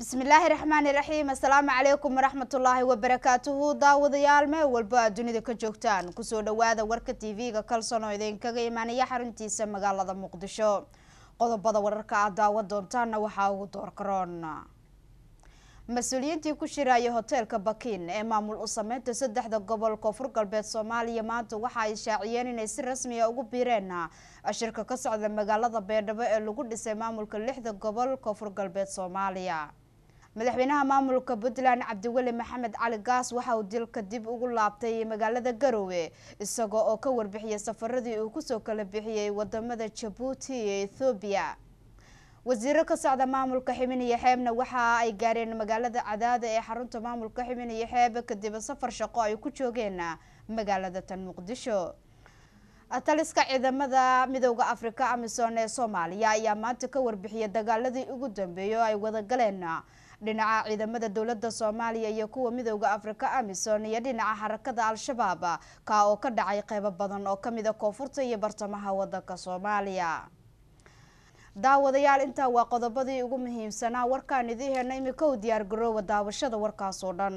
bismillaahi raxmaani raxiim assalaamu calaykum waraxmatullaahi wabarakaatuhu daawadayaal meel walba aad dunida ka joogtaan. Kusoo dhawaada warka tv-ga kalson oo idinkaga imaanaya xaruntiisa magaalada muqdisho. Qodobada wararka aad daawa doontaana waxaa ugu doorkaroon mas'uuliyiintii ku shiraya hoteelka bakin ee maamul u sameynta saddexda gobol koonfur galbeed soomaaliya maanta waxa ay shaaciyeen inay si rasmiya ugu biireen shirka ka socda magaalada beerdhabo ee lagu dhisay maamulka lixda gobol koonfur galbeed soomaaliya madaxweynaha maamulka puntland cabdiweli maxamed cali gaas waxa uu dilka dib ugu laabtay magaalada garowe isagoo oo ka warbixiyay safaradii uu ku soo kala bixiyey waddamada jabuuti iyo ethoobiya wasiiro ka socda maamulka xibin iyo xeebna waxa ay gaareen magaalada cadaada ee xarunta maamulka xibin iyo xeeb kadib safar shaqo ay ku joogeen magaalada tan muqdisho. Taliska ciidamada midooda afrika amisom ee soomaaliya ayaa maanta ka warbixiyay dagaaladii ugu dambeeyay oo ay wadagaleen dhinaca ciidamada dowladda soomaaliya iyo kuwa midooda afrika amisom iyo dhinaca xarakada al-shabaab ka oo ka dhacay qeybo badan oo kamida koonfurta iyo bartamaha wadanka soomaaliya. Daawadayaal intaa waa qodobadii ugu muhiimsanaa warkaan idii hena imika u diyaar garoowa daawashada warkaas oo dhan